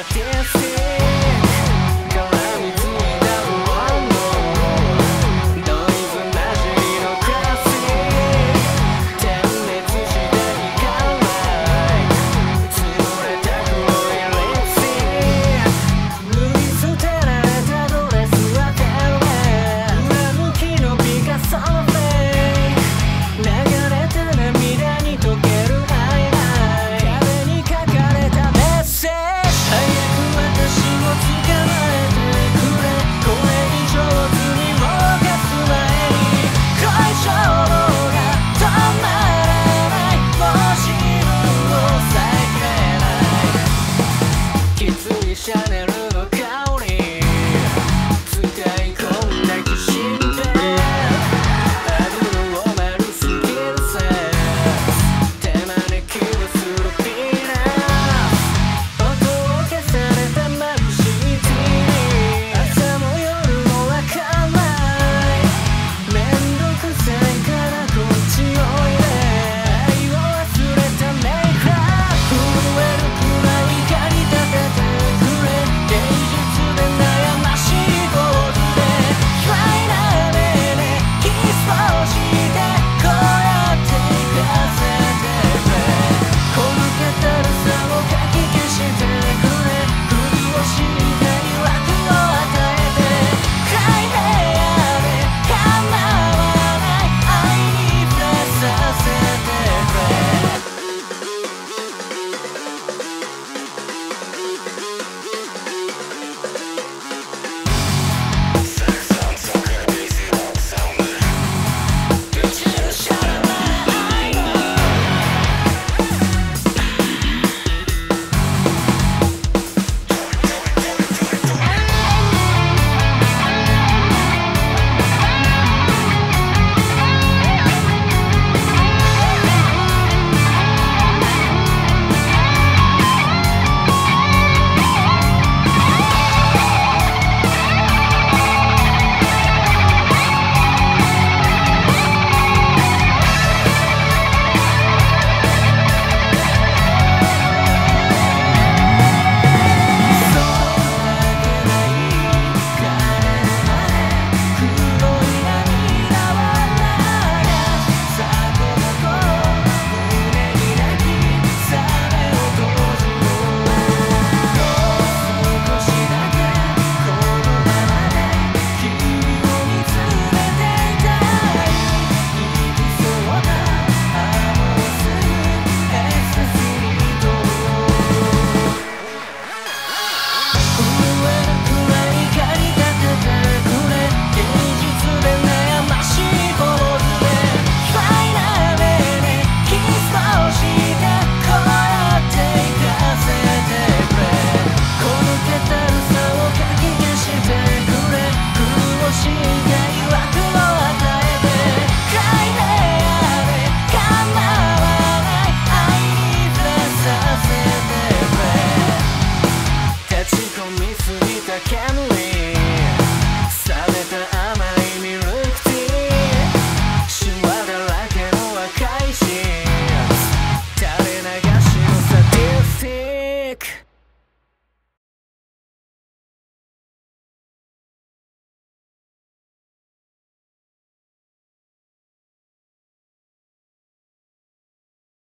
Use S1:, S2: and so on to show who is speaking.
S1: acontecer.